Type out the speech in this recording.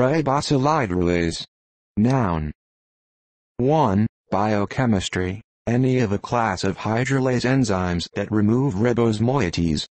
Ribosylhydrolase. Noun. 1. Biochemistry. Any of a class of hydrolase enzymes that remove ribose moieties,